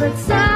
that sound.